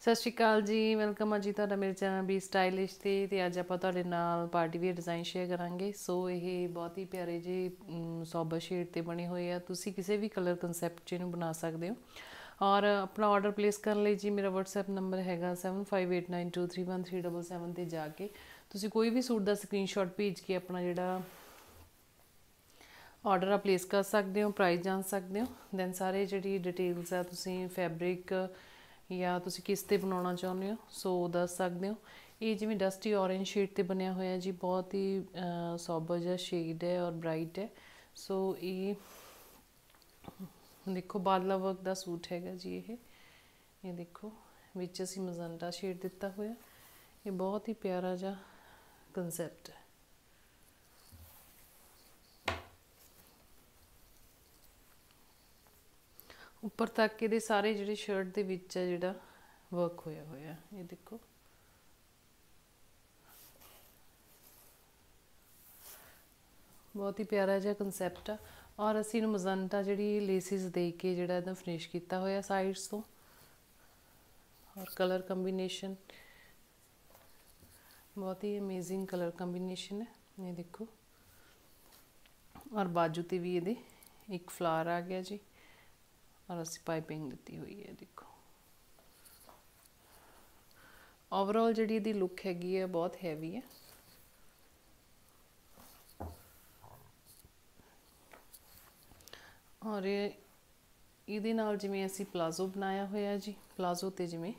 ਸਤਿ ਸ਼੍ਰੀ ਅਕਾਲ ਜੀ, ਵੈਲਕਮ ਆ ਜੀ ਤੁਹਾਡਾ ਮੇਰੇ ਚੈਨਲ ਬੀ ਸਟਾਈਲਿਸ਼ ਤੇ ਤੇ ਅੱਜ ਆਪਾਂ ਤੁਹਾਡੇ ਨਾਲ ਪਾਰਟੀ ਵੇਅਰ ਡਿਜ਼ਾਈਨ ਸ਼ੇਅਰ ਕਰਾਂਗੇ। ਸੋ ਇਹ ਬਹੁਤ ਹੀ ਪਿਆਰੇ ਜੀ ਸੋਬਰ ਸ਼ੇਡ ਤੇ ਬਣੇ ਹੋਏ ਆ। ਤੁਸੀਂ ਕਿਸੇ ਵੀ ਕਲਰ ਕਨਸੈਪਟ 'ਚ ਇਹਨੂੰ ਬਣਾ ਸਕਦੇ ਹੋ। ਔਰ ਆਪਣਾ ਆਰਡਰ ਪਲੇਸ ਕਰਨ ਲਈ ਜੀ, ਮੇਰਾ WhatsApp ਨੰਬਰ ਹੈਗਾ 7589231377 ਤੇ ਜਾ ਕੇ ਤੁਸੀਂ ਕੋਈ ਵੀ ਸੂਟ ਦਾ ਸਕਰੀਨਸ਼ਾਟ ਭੇਜ ਕੇ ਆਪਣਾ ਜਿਹੜਾ ਆਰਡਰ ਆ ਪਲੇਸ ਕਰ ਸਕਦੇ ਹੋ ਪ੍ਰਾਈਸ ਜਾਣ ਸਕਦੇ ਹੋ। ਦੈਨ ਸਾਰੇ ਜਿਹੜੀ ਡਿਟੇਲਸ ਆ, ਤੁਸੀਂ ਫੈਬਰਿਕ ਜਾਂ ਤੁਸੀਂ ਕਿਸ ਤੇ ਬਣਾਉਣਾ ਚਾਹੁੰਦੇ ਹੋ, ਸੋ ਦੱਸ ਸਕਦੇ ਹੋ। ਇਹ ਜਿਵੇਂ ਡਸਟੀ ਔਰੇਂਜ ਸ਼ੇਡ ਤੇ ਬਣਿਆ ਹੋਇਆ ਜੀ, ਬਹੁਤ ਹੀ ਸੋਬਰ ਜਿਹਾ ਸ਼ੇਡ ਹੈ ਔਰ ਬ੍ਰਾਈਟ ਹੈ। ਸੋ ਇਹ ਦੇਖੋ ਬਾਦਲਾ ਵਰਕ ਦਾ ਸੂਟ ਹੈਗਾ ਜੀ ਇਹ। ਇਹ ਦੇਖੋ, ਵਿੱਚ ਅਸੀਂ ਮਜ਼ੰਟਾ ਸ਼ੇਡ ਦਿੱਤਾ ਹੋਇਆ। ਇਹ ਬਹੁਤ ਹੀ ਪਿਆਰਾ ਜਿਹਾ ਕਨਸੈਪਟ ਹੈ। ਉੱਪਰ ਤੱਕ ਇਹਦੇ ਸਾਰੇ ਜਿਹੜੇ ਸ਼ਰਟ ਦੇ ਵਿੱਚ ਹੈ ਜਿਹੜਾ ਵਰਕ ਹੋਇਆ ਹੋਇਆ, ਇਹ ਦੇਖੋ। ਬਹੁਤ ਹੀ ਪਿਆਰਾ ਜਿਹਾ ਕਨਸੈਪਟ ਆ। ਔਰ ਅਸੀਂ ਨੂੰ ਮਜ਼ੰਟਾ ਜਿਹੜੀ ਲੇਸਿਸ ਦੇ ਕੇ ਜਿਹੜਾ ਇਹਦਾ ਫਿਨਿਸ਼ ਕੀਤਾ ਹੋਇਆ ਸਾਈਡਸ ਤੋਂ। ਔਰ ਕਲਰ ਕੰਬੀਨੇਸ਼ਨ ਬਹੁਤ ਹੀ ਅਮੇਜ਼ਿੰਗ ਕਲਰ ਕੰਬੀਨੇਸ਼ਨ ਹੈ, ਇਹ ਦੇਖੋ। ਔਰ ਬਾਜੂ ਤੇ ਵੀ ਇਹਦੇ ਇੱਕ ਫਲਾਰ ਆ ਗਿਆ ਜੀ। ਔਰ ਅਸੀਂ ਪਾਈਪਿੰਗ ਦਿੱਤੀ ਹੋਈ ਹੈ ਦੇਖੋ ਓਵਰਆਲ ਜਿਹੜੀ ਇਹਦੀ ਲੁੱਕ ਹੈਗੀ ਹੈ, ਬਹੁਤ ਹੈਵੀ ਹੈ। ਔਰ ਇਹਦੇ ਨਾਲ ਜਿਵੇਂ ਅਸੀਂ ਪਲਾਜ਼ੋ ਬਣਾਇਆ ਹੋਇਆ ਜੀ ਪਲਾਜ਼ੋ ਤੇ ਜਿਵੇਂ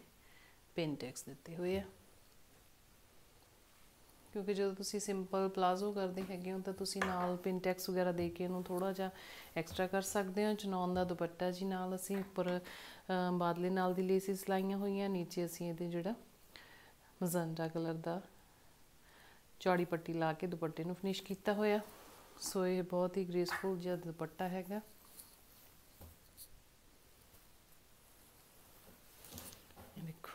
ਪਿੰਟੈਕਸ ਦਿੱਤੇ ਹੋਏ ਆ। ਕਿਉਂਕਿ ਜਦੋਂ ਤੁਸੀਂ ਸਿੰਪਲ ਪਲਾਜ਼ੋ ਕਰਦੇ ਹੈਗੇ ਹੋ ਤਾਂ ਤੁਸੀਂ ਨਾਲ ਪਿੰਟੈਕਸ ਵਗੈਰਾ ਦੇ ਕੇ ਇਹਨੂੰ ਥੋੜਾ ਜਿਹਾ ਐਕਸਟਰਾ ਕਰ ਸਕਦੇ ਹੋ। ਚਨੌਨ ਦਾ ਦੁਪੱਟਾ ਜੀ ਨਾਲ ਅਸੀਂ ਉੱਪਰ ਬਾਦਲੇ ਨਾਲ ਦੀ ਲੇਸਿਸ ਲਾਈਆਂ ਹੋਈਆਂ, ਨੀਚੇ ਅਸੀਂ ਇਹਦੇ ਜਿਹੜਾ ਮਜ਼ੰਡਾ ਕਲਰ ਦਾ ਚੌੜੀ ਪੱਟੀ ਲਾ ਕੇ ਦੁਪੱਟੇ ਨੂੰ ਫਿਨਿਸ਼ ਕੀਤਾ ਹੋਇਆ। ਸੋ ਇਹ ਬਹੁਤ ਹੀ ਗ੍ਰੇਸਫੁਲ ਜਿਹਾ ਦੁਪੱਟਾ ਹੈਗਾ। ਦੇਖੋ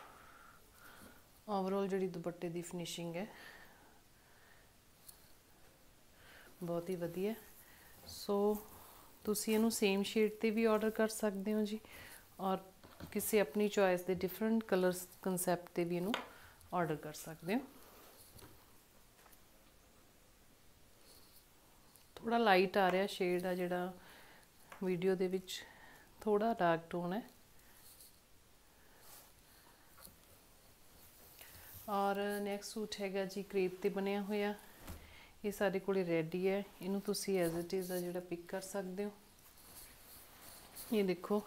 ਓਵਰਆਲ ਜਿਹੜੀ ਦੁਪੱਟੇ ਦੀ ਫਿਨਿਸ਼ਿੰਗ ਹੈ ਬਹੁਤ ਹੀ ਵਧੀਆ। ਸੋ ਤੁਸੀਂ ਇਹਨੂੰ ਸੇਮ ਸ਼ੇਡ ਤੇ ਵੀ ਆਰਡਰ ਕਰ ਸਕਦੇ ਹੋ ਜੀ ਔਰ ਕਿਸੇ ਆਪਣੀ ਚੋਇਸ ਦੇ ਡਿਫਰੈਂਟ ਕਲਰਸ ਕਨਸੈਪਟ ਤੇ ਵੀ ਇਹਨੂੰ ਆਰਡਰ ਕਰ ਸਕਦੇ ਹੋ। ਥੋੜਾ ਲਾਈਟ ਆ ਰਿਹਾ ਸ਼ੇਡ ਆ ਜਿਹੜਾ ਵੀਡੀਓ ਦੇ ਵਿੱਚ। ਥੋੜਾ ਡਾਰਕ ਟੋਨ ਹੈ। ਔਰ ਨੈਕਸਟ ਸੂਟ ਹੈਗਾ ਜੀ ਕ੍ਰੇਪ ਤੇ ਬਣਿਆ ਹੋਇਆ। ਇਹ ਸਾਡੇ ਕੋਲੇ ਰੈਡੀ ਹੈ। ਇਹਨੂੰ ਤੁਸੀਂ ਐਜ਼ ਇਟ ਇਜ਼ ਆ ਜਿਹੜਾ ਪਿਕ ਕਰ ਸਕਦੇ ਹੋ। ਇਹ ਦੇਖੋ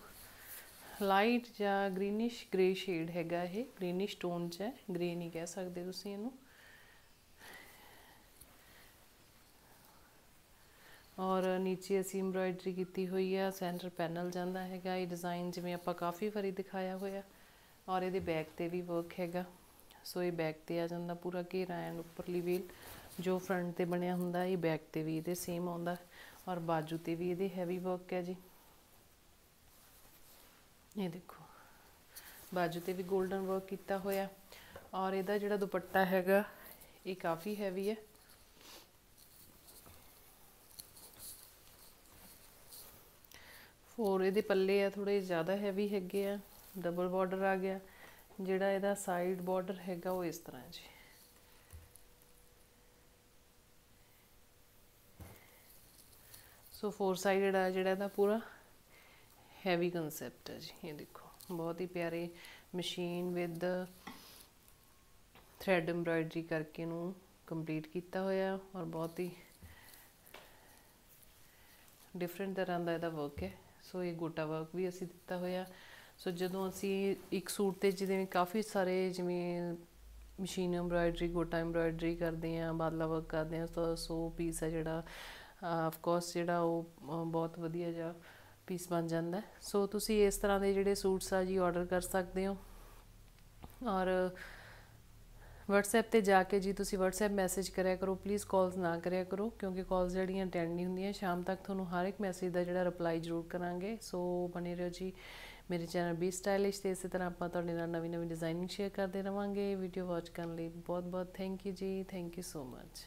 ਲਾਈਟ ਜਾਂ ਗ੍ਰੀਨਿਸ਼ ਗ੍ਰੇ ਸ਼ੇਡ ਹੈਗਾ ਇਹ। ਗ੍ਰੀਨਿਸ਼ ਟੋਨ 'ਚ ਹੈ। ਗ੍ਰੇ ਨਹੀਂ ਕਹਿ ਸਕਦੇ ਤੁਸੀਂ ਇਹਨੂੰ। ਔਰ ਨੀਚੇ ਅਸੀਂ ਐਮਬ੍ਰਾਇਡਰੀ ਕੀਤੀ ਹੋਈ ਆ। ਸੈਂਟਰ ਪੈਨਲ ਜਾਂਦਾ ਹੈਗਾ। ਇਹ ਡਿਜ਼ਾਈਨ ਜਿਵੇਂ ਆਪਾਂ ਕਾਫੀ ਵਾਰੀ ਦਿਖਾਇਆ ਹੋਇਆ। ਔਰ ਇਹਦੇ ਬੈਕ ਤੇ ਵੀ ਵਰਕ ਹੈਗਾ। ਸੋ ਇਹ ਬੈਕ ਤੇ ਆ ਜਾਂਦਾ ਪੂਰਾ ਘੇਰਾ ਐਂਡ ਉੱਪਰਲੀ ਵੇਲ ਜੋ ਫਰੰਟ ਤੇ ਬਣਿਆ ਹੁੰਦਾ, ਇਹ ਬੈਕ ਤੇ ਵੀ ਇਹਦੇ ਸੇਮ ਆਉਂਦਾ ਔਰ ਬਾਜੂ ਤੇ ਵੀ ਇਹਦੇ ਹੈਵੀ ਵਰਕ ਹੈ ਜੀ। ਇਹ ਦੇਖੋ, ਬਾਜੂ ਤੇ ਵੀ 골ਡਨ ਵਰਕ ਕੀਤਾ ਹੋਇਆ ਔਰ ਇਹਦਾ ਜਿਹੜਾ ਦੁਪੱਟਾ ਹੈਗਾ, ਇਹ ਕਾਫੀ ਹੈਵੀ ਹੈ। ਹੋਰ ਇਹਦੇ ਪੱਲੇ ਆ ਥੋੜੇ ਜ਼ਿਆਦਾ ਹੈਵੀ ਹੈਗੇ ਆ ਡਬਲ ਬਾਰਡਰ ਆ ਗਿਆ, ਜਿਹੜਾ ਇਹਦਾ ਸਾਈਡ ਬਾਰਡਰ ਹੈਗਾ ਉਹ ਇਸ ਤਰ੍ਹਾਂ ਜੀ। ਸੋ ਫੋਰ ਸਾਈਡਡ ਆ ਜਿਹੜਾ ਇਹਦਾ ਪੂਰਾ ਹੈਵੀ ਕਨਸੈਪਟ ਹੈ ਜੀ, ਇਹ ਦੇਖੋ। ਬਹੁਤ ਹੀ ਪਿਆਰੇ ਮਸ਼ੀਨ ਵਿਦ ਥ੍ਰੈਡ ਐਮਬ੍ਰਾਇਡਰੀ ਕਰਕੇ ਨੂੰ ਕੰਪਲੀਟ ਕੀਤਾ ਹੋਇਆ ਔਰ ਬਹੁਤ ਹੀ ਡਿਫਰੈਂਟ ਤਰ੍ਹਾਂ ਦਾ ਇਹਦਾ ਵਰਕ ਹੈ। ਸੋ ਇਹ ਗੋਟਾ ਵਰਕ ਵੀ ਅਸੀਂ ਦਿੱਤਾ ਹੋਇਆ। ਸੋ ਜਦੋਂ ਅਸੀਂ ਇੱਕ ਸੂਟ ਤੇ ਜਿਵੇਂ ਕਾਫੀ ਸਾਰੇ ਜਿਵੇਂ ਮਸ਼ੀਨ ਐਮਬ੍ਰਾਇਡਰੀ ਗੋਟਾ ਐਮਬ੍ਰਾਇਡਰੀ ਕਰਦੇ ਆ ਬਾਦਲਾ ਵਰਕ ਕਰਦੇ ਆ ਤਾਂ ਸੋ ਪੀਸ ਹੈ ਜਿਹੜਾ ਆਫ ਕੋਰਸ ਜਿਹੜਾ ਉਹ ਬਹੁਤ ਵਧੀਆ ਜਿਹਾ ਪੀਸ ਬਣ ਜਾਂਦਾ ਸੋ ਤੁਸੀਂ ਇਸ ਤਰ੍ਹਾਂ ਦੇ ਜਿਹੜੇ ਸੂਟਸ ਆ ਜੀ ਆਰਡਰ ਕਰ ਸਕਦੇ ਹੋ। ਔਰ WhatsApp ਤੇ ਜਾ ਕੇ ਜੀ ਤੁਸੀਂ WhatsApp ਮੈਸੇਜ ਕਰਿਆ ਕਰੋ। ਪਲੀਜ਼ ਕਾਲਸ ਨਾ ਕਰਿਆ ਕਰੋ, ਕਿਉਂਕਿ ਕਾਲਸ ਜਿਹੜੀਆਂ ਅਟੈਂਡ ਨਹੀਂ ਹੁੰਦੀਆਂ। ਸ਼ਾਮ ਤੱਕ ਤੁਹਾਨੂੰ ਹਰ ਇੱਕ ਮੈਸੇਜ ਦਾ ਜਿਹੜਾ ਰਿਪਲਾਈ ਜ਼ਰੂਰ ਕਰਾਂਗੇ। ਸੋ ਬਣੇ ਰਹੋ ਜੀ ਮੇਰੇ ਚੈਨਲ ਬੀ ਸਟਾਈਲਿਸ਼ ਤੇ। ਇਸੇ ਤਰ੍ਹਾਂ ਆਪਾਂ ਤੁਹਾਡੇ ਨਾਲ ਨਵੀਂ ਨਵੀਂ ਡਿਜ਼ਾਈਨਿੰਗ ਸ਼ੇਅਰ ਕਰਦੇ ਰਵਾਂਗੇ। ਵੀਡੀਓ ਵਾਚ ਕਰਨ ਲਈ ਬਹੁਤ ਬਹੁਤ ਥੈਂਕ ਯੂ ਜੀ। Thank you so much